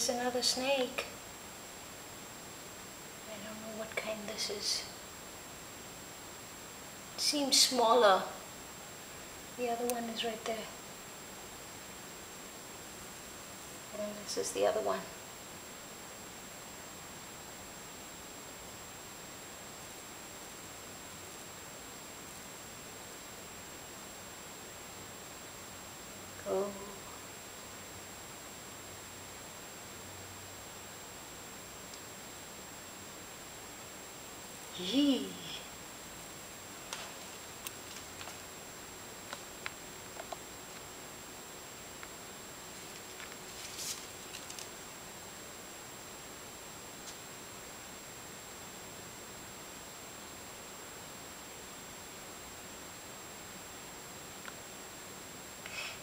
Here's another snake. I don't know what kind this is. It seems smaller. The other one is right there. And this is the other one. Yee.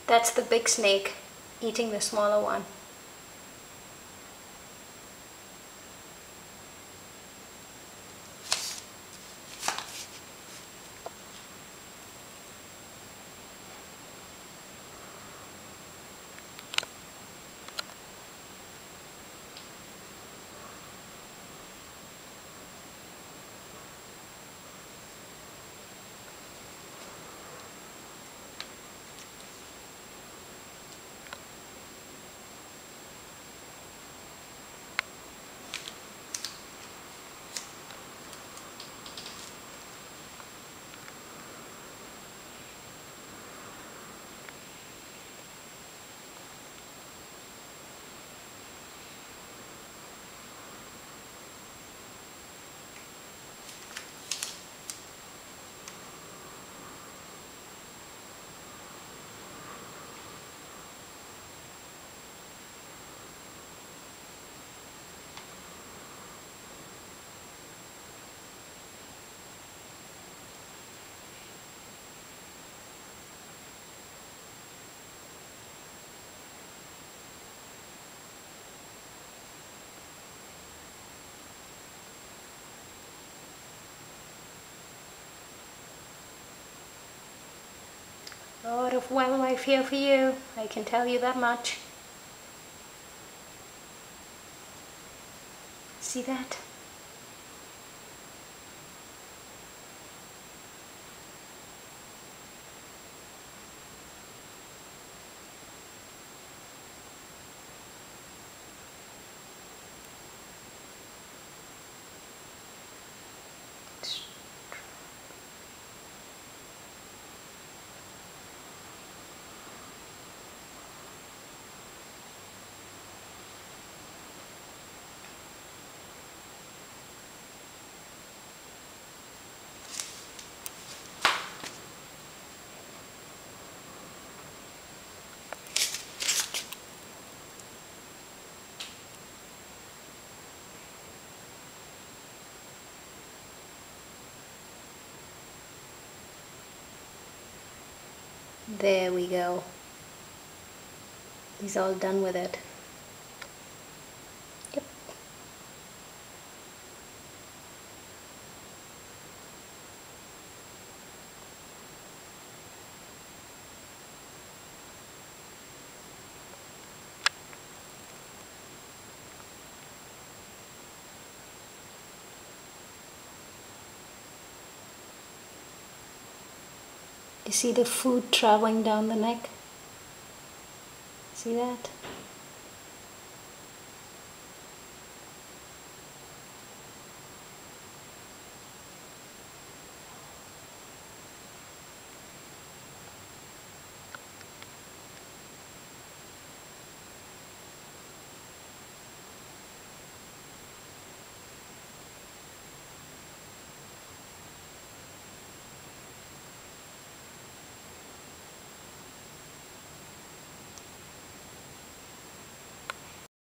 That's the big snake eating the smaller one. A lot of wildlife here for you, I can tell you that much. See that? There we go. He's all done with it. You see the food traveling down the neck? See that?